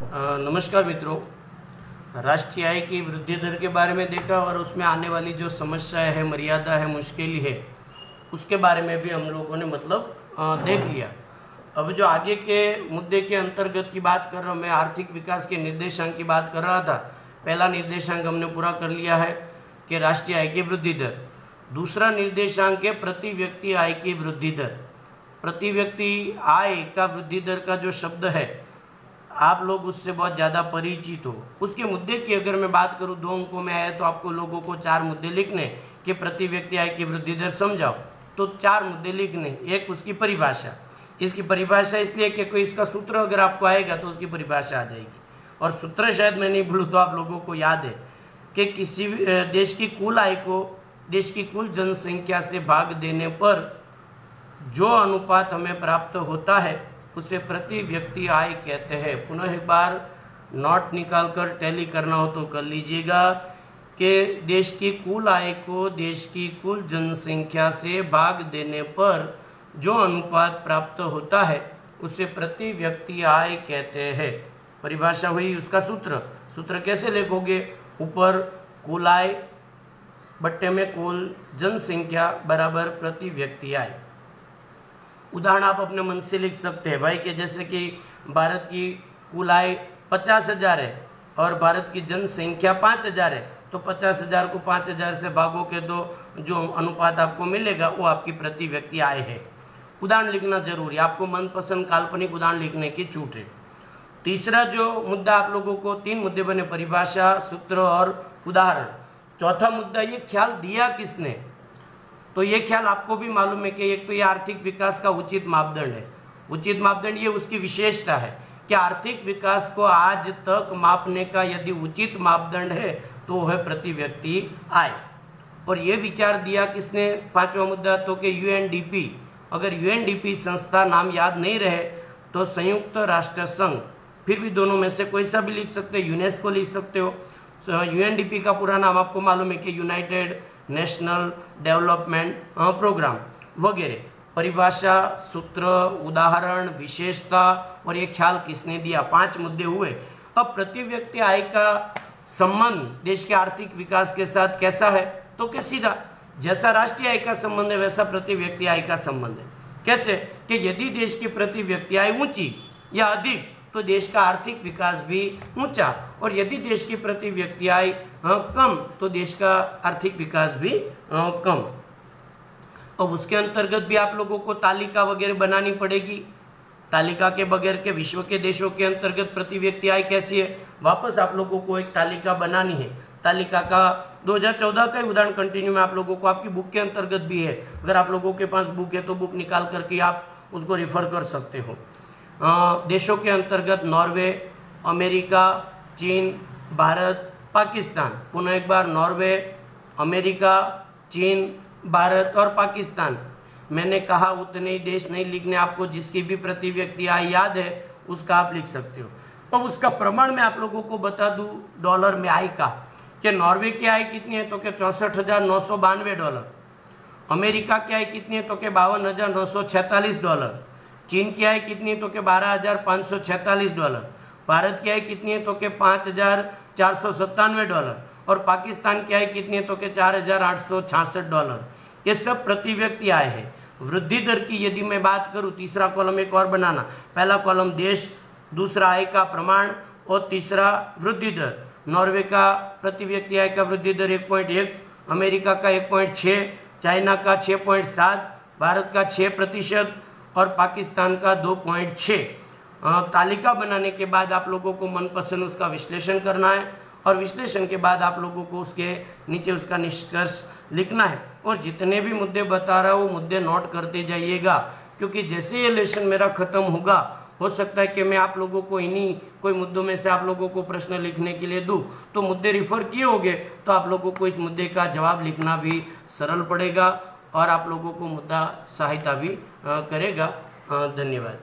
नमस्कार मित्रों। राष्ट्रीय आय की वृद्धि दर के बारे में देखा और उसमें आने वाली जो समस्याएँ है, मर्यादा है, मुश्किल है, उसके बारे में भी हम लोगों ने मतलब देख लिया। अब जो आगे के मुद्दे के अंतर्गत की बात कर रहा हूँ, मैं आर्थिक विकास के निर्देशांक की बात कर रहा था। पहला निर्देशांक हमने पूरा कर लिया है कि राष्ट्रीय आय की वृद्धि दर। दूसरा निर्देशांक है प्रति व्यक्ति आय की वृद्धि दर। प्रति व्यक्ति आय का वृद्धि दर का जो शब्द है आप लोग उससे बहुत ज़्यादा परिचित हो। उसके मुद्दे की अगर मैं बात करूँ, दो अंकों में आया तो आपको लोगों को चार मुद्दे लिखने कि प्रति व्यक्ति आय की वृद्धि दर समझाओ। तो चार मुद्दे लिखने, एक उसकी परिभाषा। इसकी परिभाषा इसलिए कि कोई इसका सूत्र अगर आपको आएगा तो उसकी परिभाषा आ जाएगी। और सूत्र शायद मैं नहीं भूलूँ तो आप लोगों को याद है कि किसी देश की कुल आय को, देश की कुल जनसंख्या से भाग देने पर जो अनुपात हमें प्राप्त होता है उसे प्रति व्यक्ति आय कहते हैं। पुनः एक बार नोट निकाल कर टैली करना हो तो कर लीजिएगा कि देश की कुल आय को देश की कुल जनसंख्या से भाग देने पर जो अनुपात प्राप्त होता है, उसे प्रति व्यक्ति आय कहते हैं। परिभाषा हुई उसका सूत्र। सूत्र कैसे लिखोगे? ऊपर कुल आय, बट्टे में कुल जनसंख्या बराबर प्रति व्यक्ति आय। उदाहरण आप अपने मन से लिख सकते हैं। भाई, कि जैसे कि भारत की कुल आय पचास हज़ार है और भारत की जनसंख्या पाँच हज़ार है तो पचास हज़ार को पाँच हज़ार से भागो के दो जो अनुपात आपको मिलेगा, वो आपकी प्रति व्यक्ति आय है। उदाहरण लिखना ज़रूरी आपको मनपसंद काल्पनिक उदाहरण लिखने की छूट है। तीसरा जो मुद्दा आप लोगों को, तीन मुद्दे बने, परिभाषा, सूत्र और उदाहरण। चौथा मुद्दा, ये ख्याल दिया किसने? तो ये ख्याल आपको भी मालूम है कि एक तो ये आर्थिक विकास का उचित मापदंड है। उचित मापदंड ये उसकी विशेषता है कि आर्थिक विकास को आज तक मापने का यदि उचित मापदंड है तो वह प्रति व्यक्ति आय और ये विचार दिया किसने? पांचवा मुद्दा तो कि यूएनडीपी अगर यूएनडीपी संस्था नाम याद नहीं रहे तो संयुक्त राष्ट्र संघ, फिर भी दोनों में से कोई सा भी लिख सकते हो? यूनेस्को लिख सकते हो। यूएनडीपी का पूरा नाम आपको मालूम है कि यूनाइटेड नेशनल डेवलपमेंट प्रोग्राम वगैरह परिभाषा सूत्र उदाहरण विशेषता और ये ख्याल किसने दिया पाँच मुद्दे हुए अब प्रति व्यक्ति आय का संबंध देश के आर्थिक विकास के साथ कैसा है तो क्या सीधा जैसा राष्ट्रीय आय का संबंध है वैसा प्रति व्यक्ति आय का संबंध है कैसे कि यदि देश की प्रति व्यक्ति आय ऊँची या अधिक तो देश का आर्थिक विकास भी ऊँचा। और यदि देश की प्रति व्यक्ति आय कम तो देश का आर्थिक विकास भी कम। अब उसके अंतर्गत भी आप लोगों को तालिका वगैरह बनानी पड़ेगी। तालिका के बगैर के, विश्व के देशों के अंतर्गत प्रति व्यक्ति आय कैसी है? वापस आप लोगों को एक तालिका बनानी है। तालिका का 2014 का उदाहरण कंटिन्यू में आप लोगों को, आपकी बुक के अंतर्गत भी है। अगर आप लोगों के पास बुक है तो बुक निकाल करके आप उसको रिफर कर सकते हो। देशों के अंतर्गत नॉर्वे, अमेरिका, चीन, भारत, पाकिस्तान। पुनः एक बार नॉर्वे, अमेरिका, चीन, भारत और पाकिस्तान। मैंने कहा, उतने ही देश नहीं लिखने आपको जिसकी भी प्रति व्यक्ति आय याद है, उसका आप लिख सकते हो। अब उसका प्रमाण मैं आप लोगों को बता दूँ, डॉलर में आय का। कि नॉर्वे की आय कितनी है तो कि चौंसठ हज़ार नौ सौ बानवे डॉलर। अमेरिका की आय कितनी है तो कि बावन हज़ार नौ सौ छैंतालीस डॉलर। चीन की आय कितनी है तो कि बारह हज़ार पाँच सौ छैंतालीस डॉलर, भारत की आय कितनी है तो कि पाँच हज़ार चार सौ सत्तानवे डॉलर और पाकिस्तान की आय कितनी है तो कि चार हज़ार आठ सौ छियासठ डॉलर। ये सब प्रति व्यक्ति आय है। वृद्धि दर की यदि मैं बात करूँ, तीसरा कॉलम एक और बनाना। पहला कॉलम देश, दूसरा आय का प्रमाण और तीसरा वृद्धि दर। नॉर्वे का प्रति व्यक्ति आय का वृद्धि दर एक पॉइंट एक, अमेरिका का एक पॉइंट छः चाइना का छः पॉइंट सात, भारत का छः प्रतिशत और पाकिस्तान का दो पॉइंट छः तालिका बनाने के बाद आप लोगों को मनपसंद उसका विश्लेषण करना है और विश्लेषण के बाद आप लोगों को उसके नीचे उसका निष्कर्ष लिखना है। और जितने भी मुद्दे बता रहा है वो मुद्दे नोट करते जाइएगा, क्योंकि जैसे ये लेसन मेरा खत्म होगा, हो सकता है कि मैं आप लोगों को इन्हीं कोई मुद्दों में से आप लोगों को प्रश्न लिखने के लिए दूँ। तो मुद्दे रिफर किए होंगे तो आप लोगों को इस मुद्दे का जवाब लिखना भी सरल पड़ेगा। और आप लोगों को मुद्दा सहायता भी करेगा। धन्यवाद।